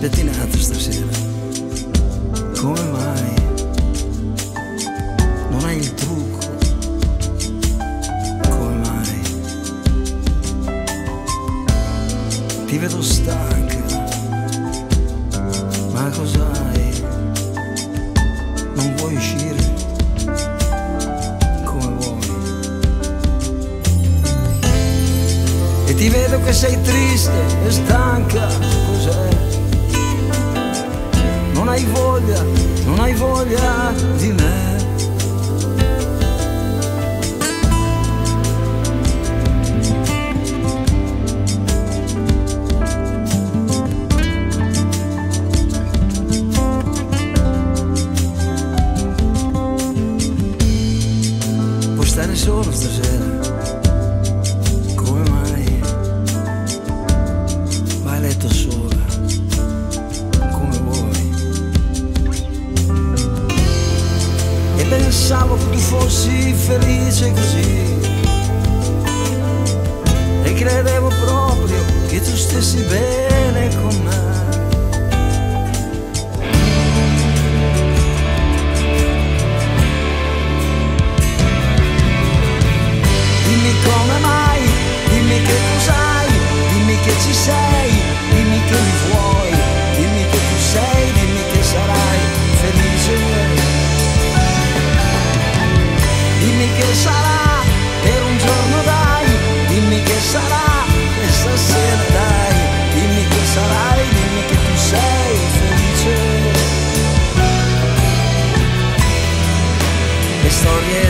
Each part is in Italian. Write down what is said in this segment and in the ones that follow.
Bettina stasera. Come mai? Non hai il trucco. Come mai? Ti vedo stanca. Ma cos'hai? Non vuoi uscire? Come vuoi? E ti vedo che sei triste e stanca. Cos'è? hai voglia, non hai voglia di me. Puoi stare tá solo stasera pensavo che tu fossi felice così.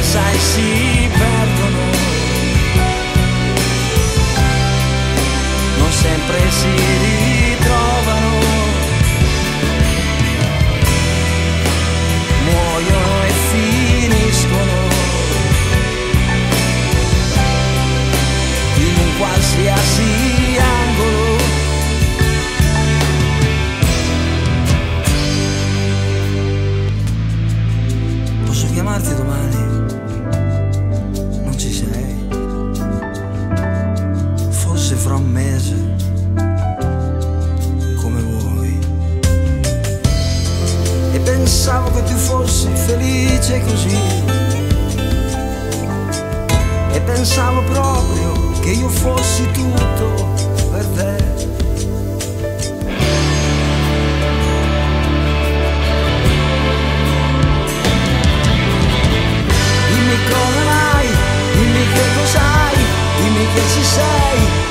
yes I see. pensavo che tu fossi felice così e pensavo proprio che io fossi tutto per te. Dimmi come mai, dimmi che cos'hai, dimmi che ci sei.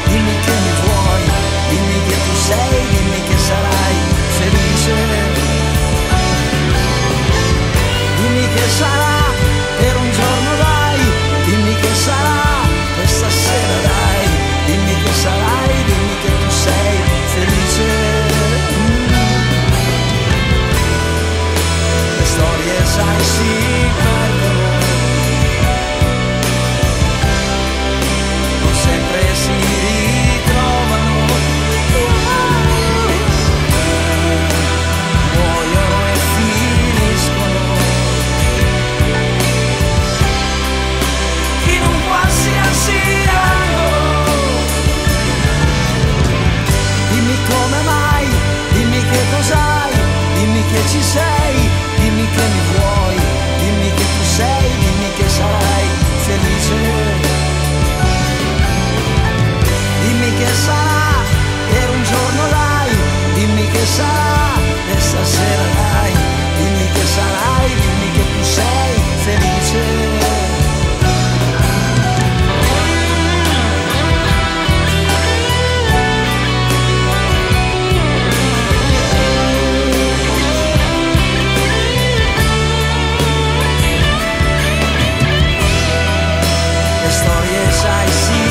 see I see.